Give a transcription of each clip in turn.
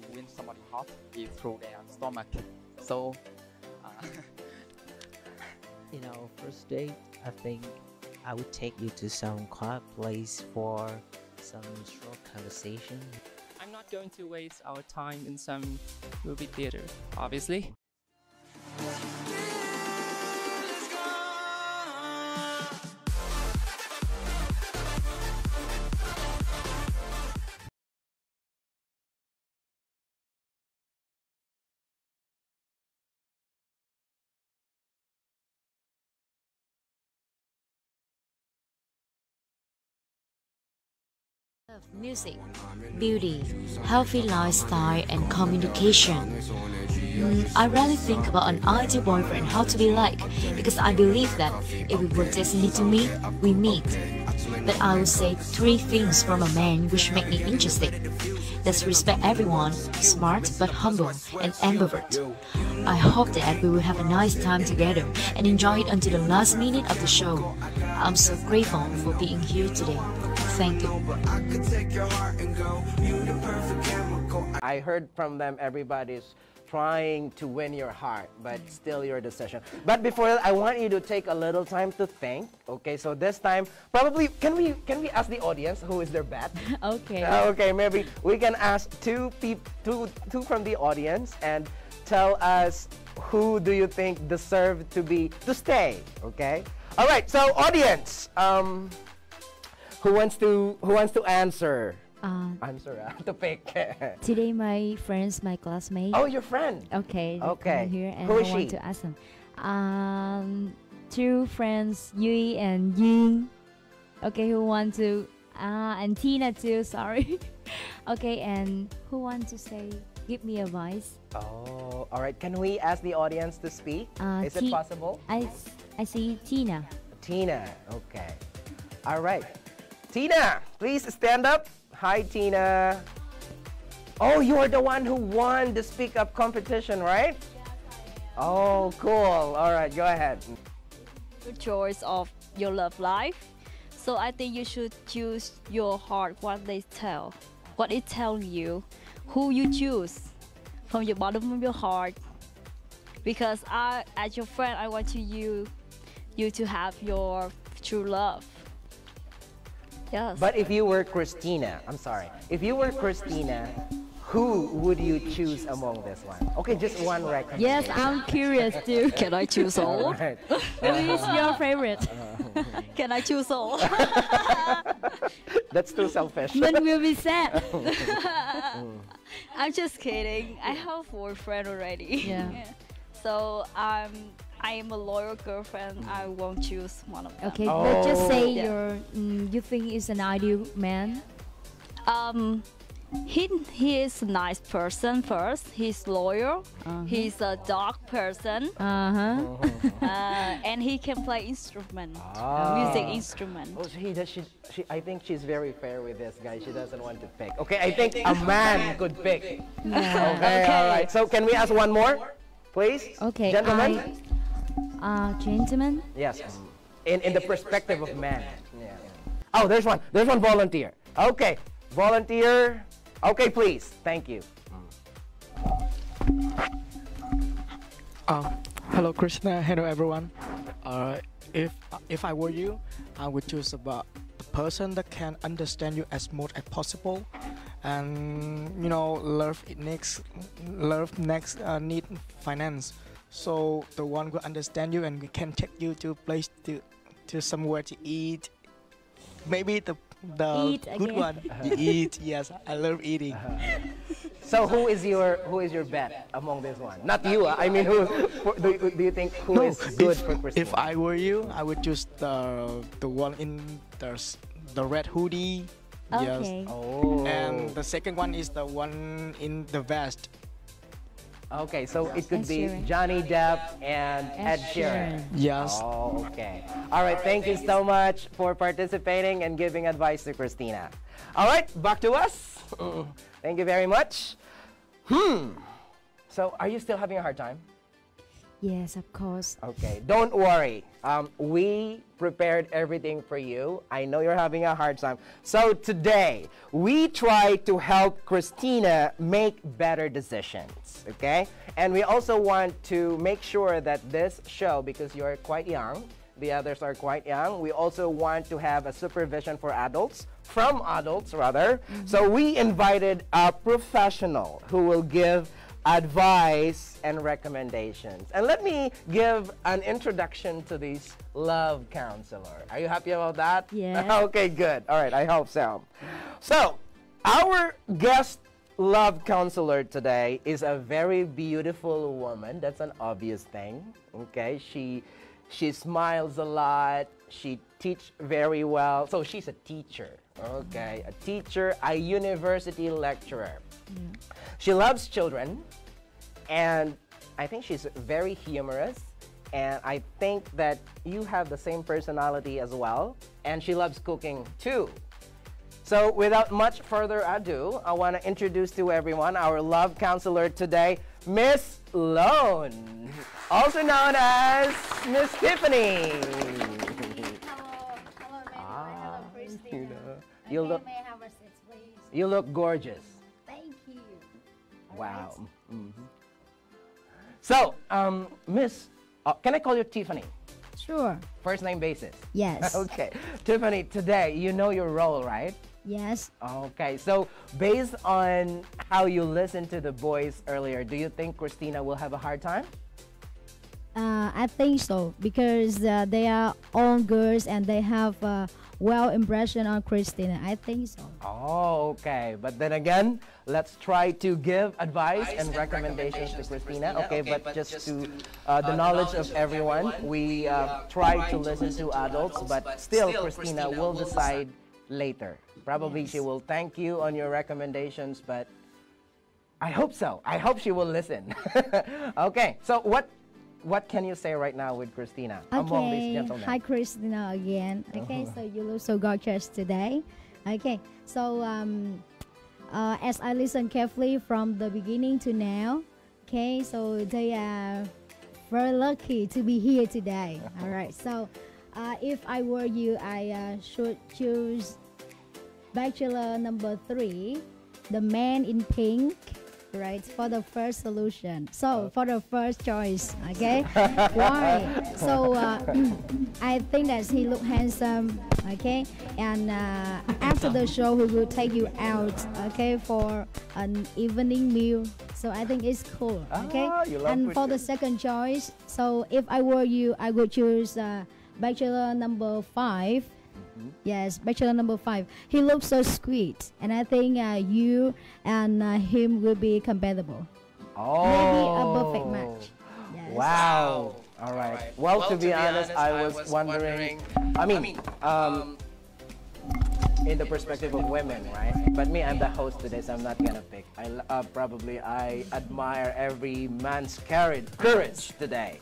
to win somebody heart is through their stomach. So, uh, In our first date, I think I would take you to some quiet place for some short conversation. I'm not going to waste our time in some movie theater, obviously. Music, beauty, healthy lifestyle, and communication. Mm, I rarely think about an ideal boyfriend, how to be like, because I believe that if we were destined to meet, we meet. But I would say three things from a man which make me interested. Let's respect everyone, smart but humble, and ambivert. I hope that we will have a nice time together and enjoy it until the last minute of the show. I'm so grateful for being here today. Thank you. I heard from them everybody's trying to win your heart, but still your decision. But before that, I want you to take a little time to think. Okay, so this time, probably can we can we ask the audience who is their bet? Okay. Uh, okay, maybe we can ask two peop two two from the audience and tell us who do you think deserve to be to stay. Okay. All right. So audience, um, who wants to who wants to answer? Uh, Answer ah, to pick. today, my friends, my classmate. oh, your friend. Okay. Okay. Here and Who I is want she? to ask them. Um, two friends, Yui and Ying. Okay, who want to? Ah, and Tina too. Sorry. okay, and who wants to say? Give me advice. Oh, all right. Can we ask the audience to speak? Uh, Is it Ti- possible? I see Tina. Tina. Okay. All right. Tina, please stand up. Hi, Tina. Oh, you are the one who won the Speak Up competition, right? Oh, cool. All right, go ahead. your choice of your love life. So I think you should choose your heart, what they tell, what it tells you, who you choose from your bottom of your heart. Because I, as your friend, I want you, you to have your true love. Yes. But if you were Christina, I'm sorry. If you were Christina, who would you choose among this one? Okay, just one recommendation. Yes, I'm curious too. can I choose All all? right. Who is your favorite? Can I choose all? That's too selfish. Men will be sad. I'm just kidding. I have a boyfriend already. Yeah. So um, I am a loyal girlfriend. I won't choose one of them. Okay, let's just Oh. say Yeah. you're, mm, you think is an ideal man. Um, he he is a nice person first. He's loyal. Uh-huh. He's a dog person, Uh huh. uh, and he can play instrument, Ah. music instrument. Oh, she does. She, she. I think she's very fair with this guy. She doesn't want to pick. Okay, I think a man could pick. Yeah. Okay, all right. So can we ask one more, please? Okay, gentlemen. I- Uh, gentlemen. Yes. In in the perspective of man. Yeah. Oh, there's one. There's one volunteer. Okay, volunteer. Okay, please. Thank you. Uh, hello, Christina. Hello, everyone. Uh, if if I were you, I would choose about the person that can understand you as much as possible, and you know, love next, love next uh, need finance. So the one who understand you and can take you to place to to somewhere to eat. Maybe the the Eat good again. one. You eat. Yes, I love eating. So who is your who is your bet among this one? Not you. ah. I mean, who for, do, you- do you think who is good if, for Christina? if I were you, I would choose the the one in the the red hoodie. Okay. Yes. oh. And the second one is the one in the vest. Okay, so it could Ed be Sheeran. Johnny Depp and Ed, Ed Sheeran. Sheeran. Yes. Oh, okay. All right. Thank you so much for participating and giving advice to Christina. All right, back to us. Thank you very much. Hmm. So, are you still having a hard time? Yes, of course. Okay, don't worry. Um, we prepared everything for you. I know you're having a hard time. So today, we try to help Christina make better decisions, okay? And we also want to make sure that this show, because you're quite young, the others are quite young, we also want to have a supervision for adults, from adults rather. So we invited a professional who will give advice and recommendations. And let me give an introduction to this love counselor. Are you happy about that? Yeah. okay, good. All right, I hope so. So, our guest love counselor today is a very beautiful woman. That's an obvious thing. Okay, she she smiles a lot. She teach very well. So she's a teacher. Okay, a teacher, a university lecturer. She loves children, and I think she's very humorous. And I think that you have the same personality as well. And she loves cooking too. So, without much further ado, I want to introduce to everyone our love counselor today, Miss Loan, also known as Miss Tiffany. You look- may have a seat, please? You look gorgeous. Thank you. Wow. Mhm. So, um, Miss, uh, can I call you Tiffany? Sure. First name basis. Yes. okay. Tiffany, today you know your role, right? Yes. Okay, so based on how you listened to the boys earlier, do you think Christina will have a hard time? Uh, I think so because uh, they are all girls and they have a well impression on Christina. I think so. Oh, okay. But then again, let's try to give advice and recommendations to Christina. Okay, but just to uh, the knowledge of everyone, we uh, try to listen to adults, but still, Christina will decide later. Probably she will thank you on your recommendations, but I hope so. I hope she will listen. okay, so what what can you say right now with Christina among these Okay. gentlemen? Hi, Christina again. Okay, Uh-huh. so you look so gorgeous today. Okay, so um, uh, as I listen carefully from the beginning to now, okay, so they are very lucky to be here today. All right, so uh, if I were you, I uh, should choose bachelor number three, the man in pink. Right for the first solution. So for the first choice, okay. Why? So uh, I think that he look handsome, okay. And uh, after the show, we will take you out, okay, for an evening meal. So I think it's cool, okay. Ah, and for the second choice, so if I were you, I would choose uh, bachelor number five. Mm-hmm. Yes, bachelor number five. He looks so sweet, and I think uh, you and uh, him will be compatible. oh, Maybe a perfect match. Yes. Wow. All right. Well, to be honest, I was wondering. I mean, um, in the perspective of women, right? But me, I'm the host today, so I'm not gonna pick. I uh, probably I admire every man's courage, courage today.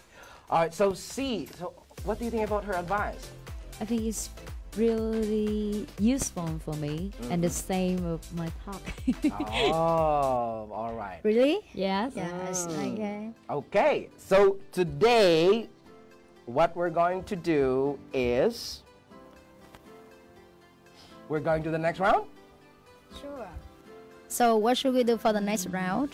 All right. So, C. So, what do you think about her advice? I think it's really useful for me, and the mm-hmm. same with my talk. oh, all right. Really? yes. Yes. Mm. Okay. Okay, so today, what we're going to do is we're going to the next round, Sure. So what should we do for the next round?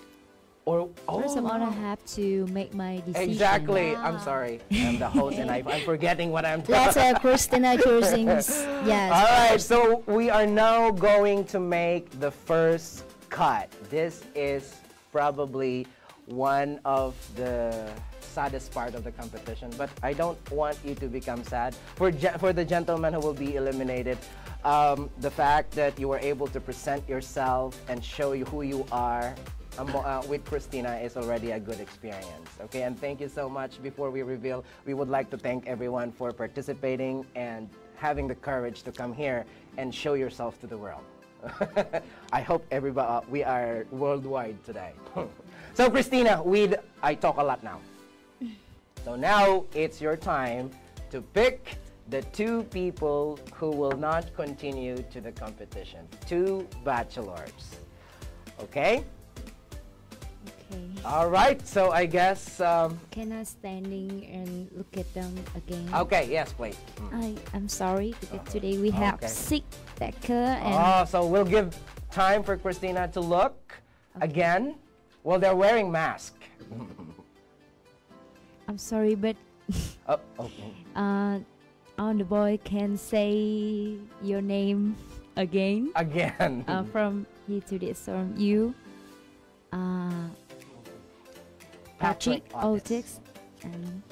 Or oh, First of all, I have to make my decision. exactly. I'm sorry, I'm the host, and I, I'm forgetting what I'm. Let's uh, Christina choosing. Yes. All right, so we are now going to make the first cut. This is probably one of the saddest part of the competition, but I don't want you to become sad. For, for the gentleman who will be eliminated, um, the fact that you were able to present yourself and show you who you are uh, with Christina is already a good experience. Okay, and thank you so much. Before we reveal, we would like to thank everyone for participating and having the courage to come here and show yourself to the world. I hope everybody uh, we are worldwide today. so Christina, we I talk a lot now. So now it's your time to pick the two people who will not continue to the competition. Two bachelors. Okay? Okay. All right. So I guess. Um, Can I standing and look at them again? okay. Yes, please. Mm. I I'm sorry because today we have Okay. six decker and Oh, so we'll give time for Christina to look again. Well, they're wearing mask. I'm sorry, but Oh, okay. uh, on the boy can say your name again. Again. uh, from here to this from you, uh, Patrick Otis and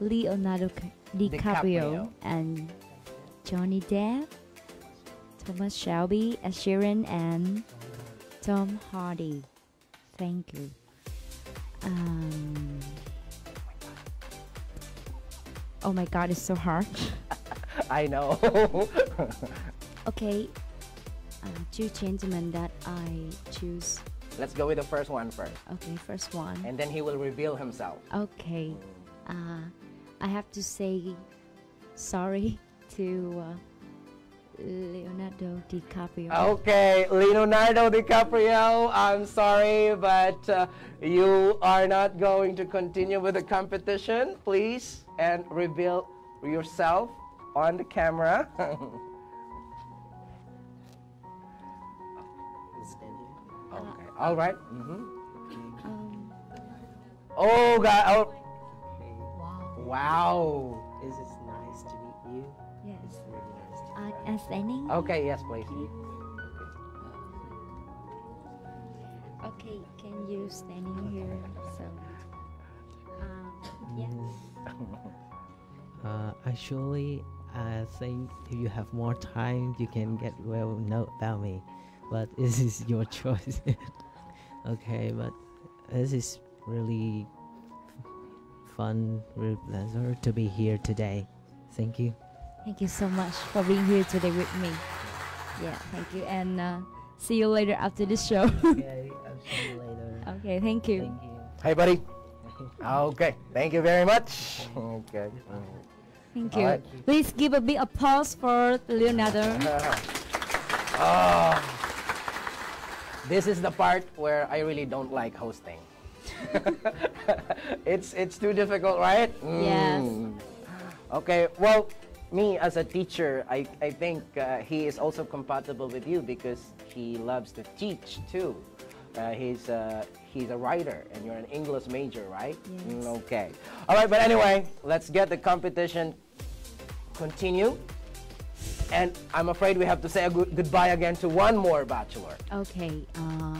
Leonardo Ca- DiCaprio, DiCaprio. and Johnny Depp, Thomas Shelby, Ed Sheeran, and Tom Hardy. Thank you. Um, oh my God, it's so hard. I know. Okay, uh, two gentlemen that I choose. Let's go with the first one first, Okay, first one. and then he will reveal himself. Okay, uh, I have to say sorry to uh, Leonardo DiCaprio. Okay, Leonardo DiCaprio, I'm sorry, but uh, you are not going to continue with the competition, please, and reveal yourself on the camera. all right. Mhm. Um, Oh, God. Oh, Okay. wow. Is it nice to meet you. yes. It's really nice to Uh, I'm standing. Okay, yes, please. Okay, can you standing here? So, um, yeah. Uh, actually, I think if you have more time, you can get well know about me. But this is your choice. Okay, but this is really fun, real pleasure to be here today. Thank you. Thank you so much for being here today with me. Yeah, thank you, and uh, see you later after this show. okay, I'll see you later. okay, thank you. Thank you. Hey, buddy. Okay, thank you very much. Okay. Thank All you. right. Please give a big applause for Leonardo. oh, this is the part where I really don't like hosting. it's it's too difficult, right? Yes. Mm. Okay. Well, me as a teacher, I I think uh, he is also compatible with you because he loves to teach too. Uh, he's uh, he's a writer, and you're an English major, right? Yes. Mm, okay. All right. But anyway, let's get the competition continue. And I'm afraid we have to say a good goodbye again to one more bachelor. Okay. Uh,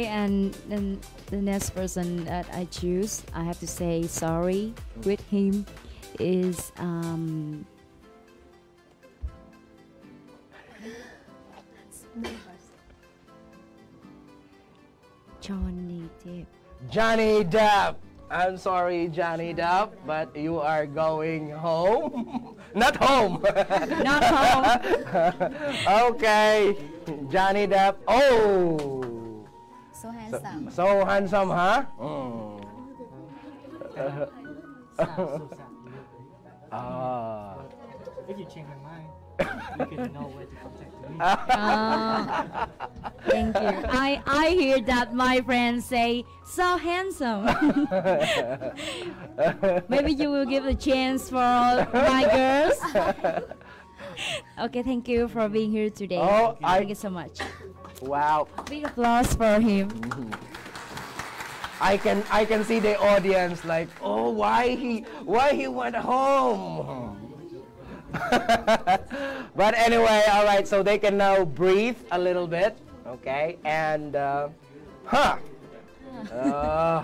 and then the next person that I choose, I have to say sorry with him is um, Johnny Depp. Johnny Depp. I'm sorry, Johnny Depp, but you are going home. Not home. Not home. okay. Johnny Depp. Oh. So handsome. So handsome, huh? Mm. ah. If you change my mind, you can know where to contact me. Ah, thank you. I I hear that my friends say so handsome. Maybe you will give a chance for my girls. okay, thank you for being here today. Oh, I- thank you so much. wow. Big applause for him. I can I can see the audience like, oh, why he why he went home. but anyway, all right. So they can now breathe a little bit, okay? And uh, huh. Uh,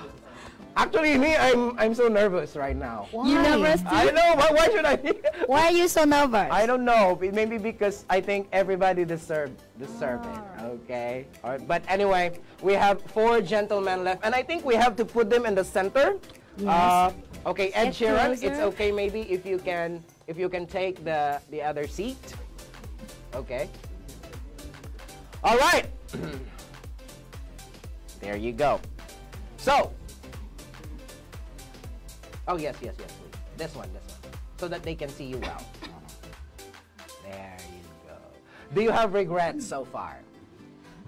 actually, me, I'm I'm so nervous right now. Why? You nervous I too? know. Why, why should I? be? Why are you so nervous? I don't know. Maybe because I think everybody deserve deserve it. Okay. All right. But anyway, we have four gentlemen left, and I think we have to put them in the center. Yes. Uh, okay, Ed Sheeran. It's okay. Maybe if you can if you can take the the other seat. Okay. All right. there you go. So. Oh yes, yes, yes. Please. This one, this one, so that they can see you well. There you go. Do you have regrets so far?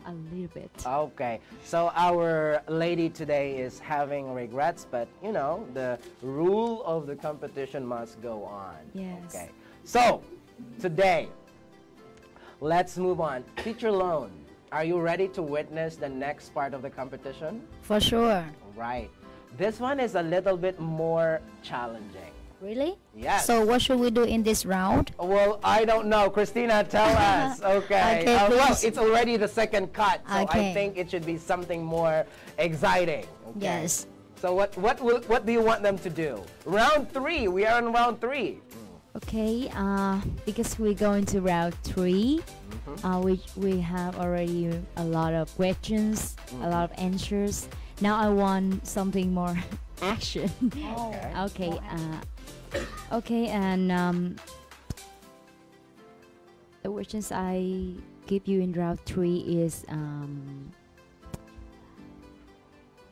A little bit. Okay, so our lady today is having regrets, but you know, the rule of the competition must go on. Yes. Okay, so today, let's move on. Teacher Loan, are you ready to witness the next part of the competition? For sure. Right. This one is a little bit more challenging. Really? Yes. So what should we do in this round? Well, I don't know. Christina, tell us. Okay. Okay, Uh, well, it's already the second cut, so I Okay. think it should be something more exciting. Okay? Yes. So what what will, what do you want them to do? Round three. We are in round three. Okay, uh, because we're going to round 3 Mm-hmm. uh, which we have already a lot of questions, a lot of answers. Now I want something more action. Okay. okay, uh, okay, and um, the questions I give you in round three is um,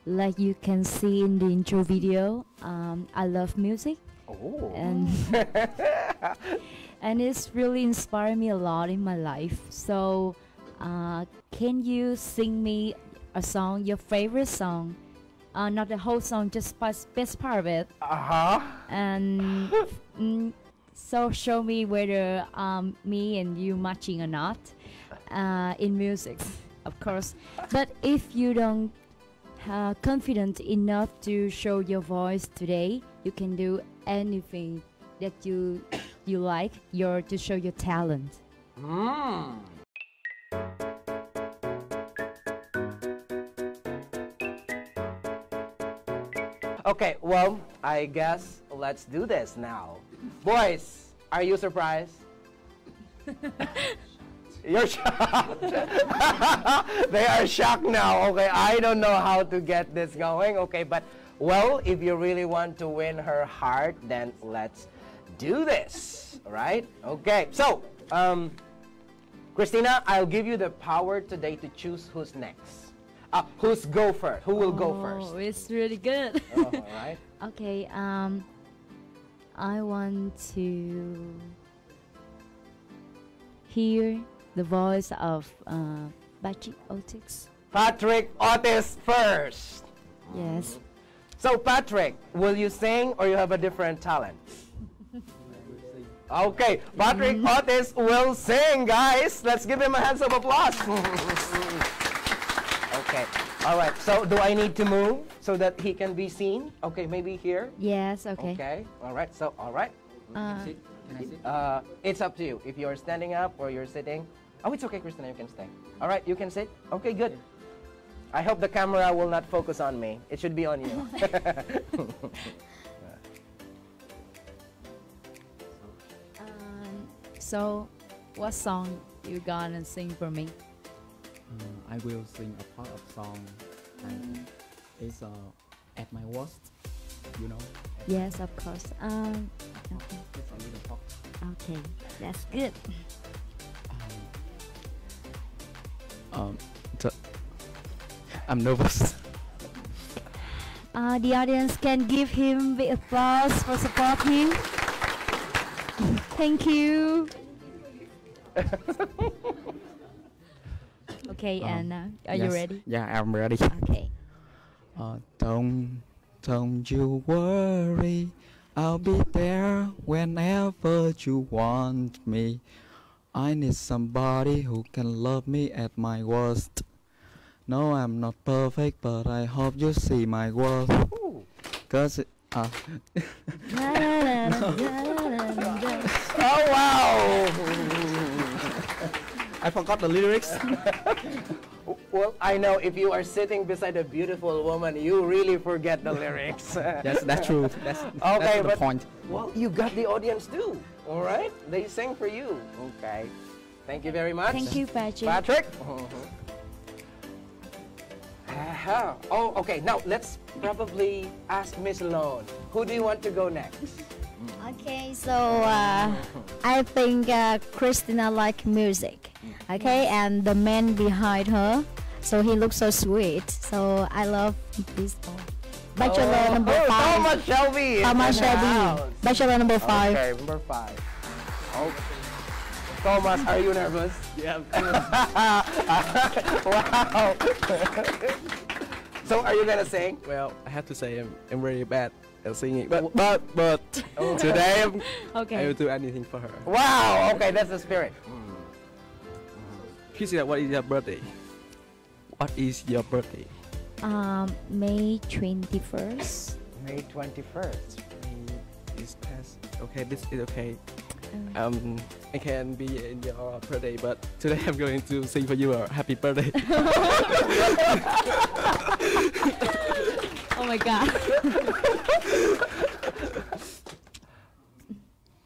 like you can see in the intro video. Um, I love music Oh. and and it's really inspired me a lot in my life. So, uh, can you sing me a song, your favorite song? Uh, not the whole song, just best part of it, Uh huh. and mm, so show me whether um, me and you matching or not uh, in music, of course. But if you don't uh, confident enough to show your voice today, you can do anything that you you like your to show your talent. Mm. Okay, well, I guess let's do this now. Boys, are you surprised? You're shocked. they are shocked now. Okay, I don't know how to get this going. Okay, but well, if you really want to win her heart, then let's do this. Right? Okay, so, um, Christina, I'll give you the power today to choose who's next. Uh, who's go first? Who will go first? Oh, it's really good. Oh, all right. okay, um, I want to hear the voice of uh, Patrick Otis. Patrick Otis first. Yes. So, Patrick, will you sing or you have a different talent? Okay, Patrick Otis will sing, guys. Let's give him a hands of applause. Okay, all right. So, do I need to move so that he can be seen? Okay, maybe here. Yes. Okay. Okay. All right. So, all right. Uh, Uh, it's up to you. If you're standing up or you're sitting. Oh, it's okay, Christina. You can stay. All right, you can sit. Okay, good. I hope the camera will not focus on me. It should be on you. um, so, what song you gonna sing for me? Uh, I will sing a part of song and it's uh, at my worst, you know. Yes, of course. Um, okay. It's a little pop. Okay, that's good. Um, t- I'm nervous. Uh, the audience can give him the applause for support him. Thank you. okay, uh, are you ready? Yeah, I'm ready. Okay. Uh, don't, don't you worry. I'll be there whenever you want me. I need somebody who can love me at my worst. No, I'm not perfect, but I hope you see my worth. Cause it, uh, oh wow! I forgot the lyrics. well, I know if you are sitting beside a beautiful woman, you really forget the lyrics. Yes, that's true. That's, Okay, that's the but point. well, you got the audience too. All right, they sing for you. Okay, thank you very much. Thank you, Patrick. Patrick. Uh-huh. Oh, okay. Now let's probably ask Miss Loan. Who do you want to go next? Okay, so uh, I think uh, Christina like music. Okay, and the man behind her, so he looks so sweet. So I love this one. Bachelor oh, number oh, five. Thomas Shelby. Thomas Shelby. house. Bachelor number five. Okay, number five. Okay. Thomas, are you nervous? Yeah. wow. so are you gonna sing? well, I have to say I'm, I'm very bad at singing, but but but today I'm I will do anything for her. Wow. Okay, that's the spirit. Christina, what is your birthday? What is your birthday? Um, May 21st. May 21st. This past. Okay, this is okay. Um, I can be in your birthday, but today I'm going to sing for you a happy birthday. Oh my god.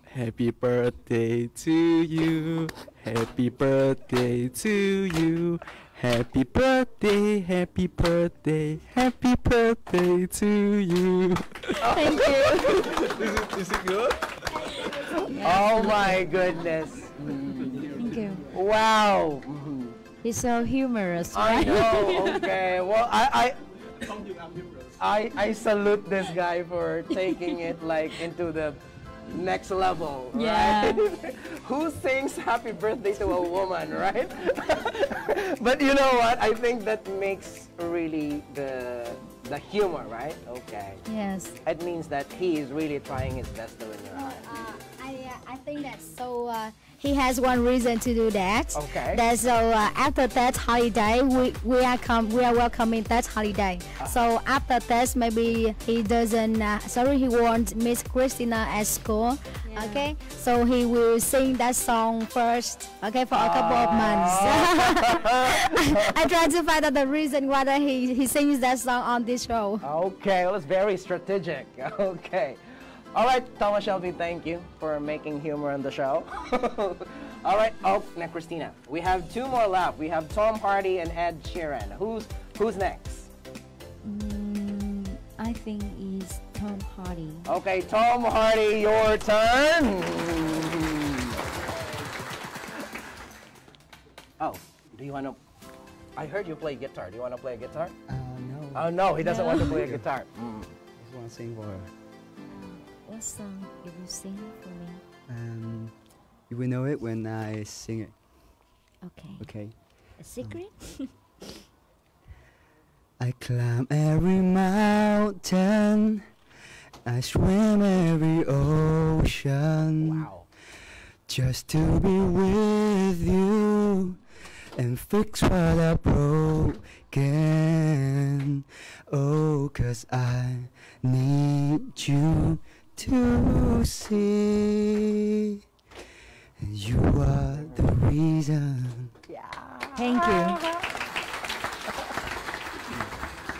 Happy birthday to you. Happy birthday to you. Happy birthday, happy birthday, happy birthday to you. Thank you. is, it, is it good? Oh my goodness. Thank you. Wow. He's so humorous, I know. Okay. Well, I, I I I salute this guy for taking it like into the next level. Yeah. Right? Who sings happy birthday to a woman, right? but you know what? I think that makes really the the humor, right? Okay. yes. It means that he is really trying his best to win your heart. Uh, I, uh, I think that's so uh, he has one reason to do that. Okay. That so uh, after that holiday, we, we are come we are welcoming that holiday. So after that, maybe he doesn't. Uh, sorry, he wants Miss Christina at school. Okay. So he will sing that song first. Okay, for a couple of months. I try to find out the reason why that he he sings that song on this show. Okay, well, it's very strategic. Okay. All right, Thomas Shelby, thank you for making humor on the show. All right, oh, now Christina, we have two more left. We have Tom Hardy and Ed Sheeran. Who's who's next? Mm, I think is Tom Hardy. Okay, Tom Hardy, your turn. Oh, do you want to? I heard you play guitar. Do you want to play a guitar? Uh, no. Oh no, he doesn't No. want to play a guitar. Mm. just want to sing for her. What song you will sing for me? Um, you will know it when I sing it. Okay. Okay. A secret? I climb every mountain. I swim every ocean. Wow. Just to be with you and fix what I broken. Oh, cause I need you to see. And you are the reason. Yeah. Thank you.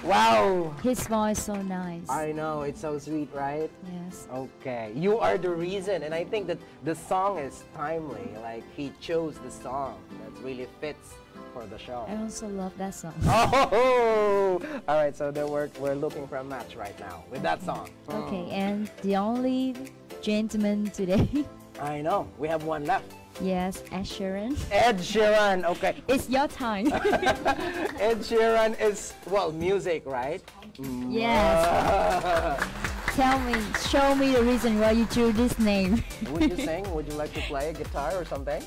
Wow. His voice so nice. I know, it's so sweet, right? yes. Okay, you are the reason, and I think that the song is timely. Like he chose the song that really fits for the show. I also love that song. Oh, all right. So there we're we're looking for a match right now with that song. Okay, hmm. and the only gentleman today, I know. We have one left. Yes, Ed Sheeran. Ed Sheeran. Okay. It's your time. Ed Sheeran is well music, right? yes. Tell me, show me the reason why you chose this name. Would you sing? Would you like to play a guitar or something?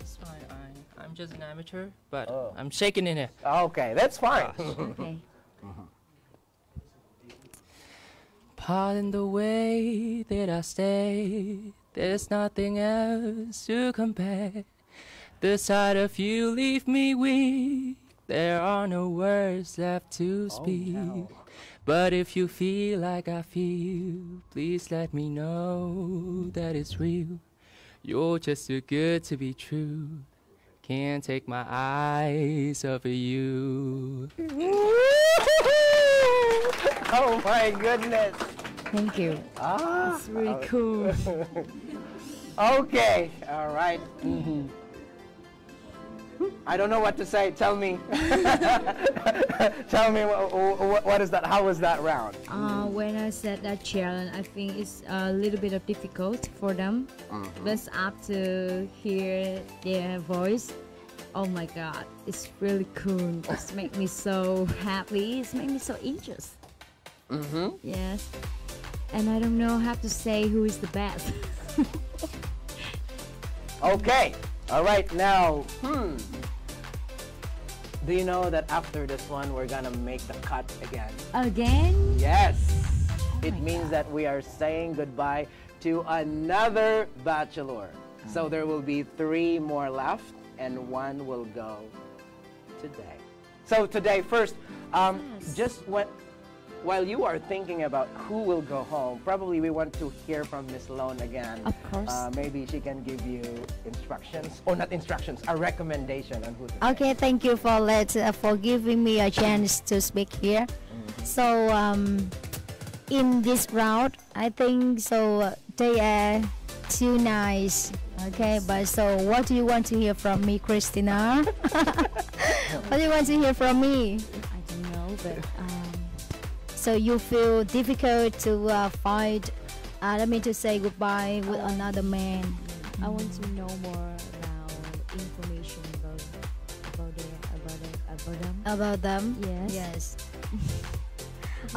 It's fine. I, I'm just an amateur, but Oh. I'm shaking in it. Ah, okay, that's fine. okay. Mm-hmm. Pardon the way that I stay. There's nothing else to compare. The sight of you leave me weak. There are no words left to oh, speak. But if you feel like I feel, please let me know that it's real. You're just too good to be true. Can't take my eyes off of you. oh my goodness. Thank you. Ah. It's really cool. Okay. All right. Mhm. I don't know what to say. Tell me. Tell me what, what, what is that? How was that round? Uh, when I said that challenge, I think it's a little bit of difficult for them. But after hear their voice, oh my god, it's really cool. It's make me so happy. It's make me so anxious. Mm-hmm. Yes. And I don't know how to say who is the best. Okay. All right, now, hmm. Do you know that after this one, we're gonna make the cut again? Again? Yes. Oh it means God. that we are saying goodbye to another bachelor. So Oh. there will be three more left, and one will go today. So today, first, um, Yes. just what, while you are thinking about who will go home, probably we want to hear from Miss Loan again. Of course. Uh, maybe she can give you instructions, or not instructions, a recommendation on who to take. Okay, thank you for let uh, for giving me a chance to speak here. So um, in this round, I think so uh, they are too nice. Okay, but so what do you want to hear from me, Christina? what do you want to hear from me? I don't know, but um, So you feel difficult to uh, find, uh, let me to say goodbye with another man. I want to know more about information about about the about the, about them. About them? Yes. Yes.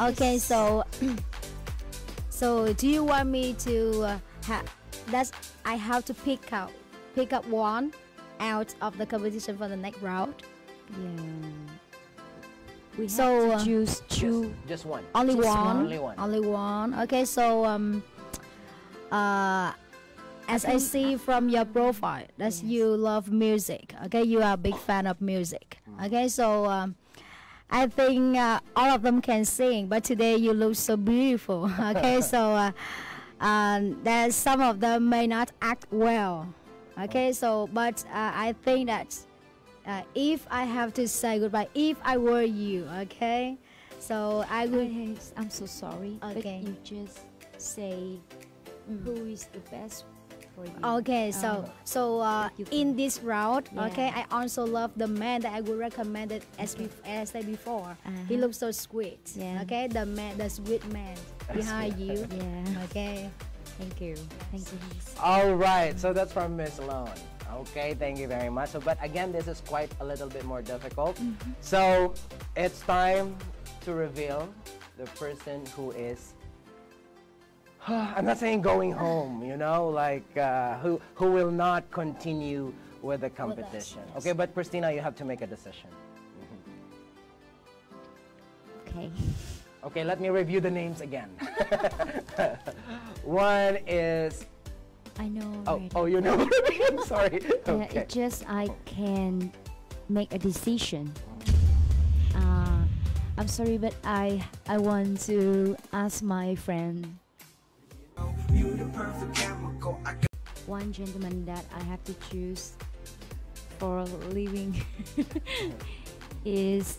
okay, so so do you want me to uh, ha- that's I have to pick out pick up one out of the competition for the next round. Yeah. We So, have uh, to choose two. Just one. Only Just one. Only one. Only one. Okay, so um uh as I see from your profile, that you love music. Okay, you are a big fan of music. Okay, so um, I think uh, all of them can sing, but today you look so beautiful. Okay, so uh, um, there's some of them may not act well. Okay, so but uh, I think that uh, if I have to say goodbye, if I were you, okay, so I would. I, I'm so sorry, Okay. but you just say who is the best for you. Okay, so Um, so uh, you in this route, okay, I also love the man that I would recommend it as bef- as I said before. He Uh-huh. looks so sweet. Yeah. Okay, the man, the sweet man behind you. Yeah. Okay. Thank you. Thank you. All right, so that's from Miss Loan. Okay, thank you very much. So, but again, this is quite a little bit more difficult. So it's time to reveal the person who is. I'm not saying going home, you know, like uh, who who will not continue with the competition. Okay, but Christina, you have to make a decision. Okay. Okay, let me review the names again. One is I know. oh already. oh you know. I'm sorry. Uh, Okay. it just I can make a decision. Uh, I'm sorry, but I I want to ask my friend. One gentleman that I have to choose for living is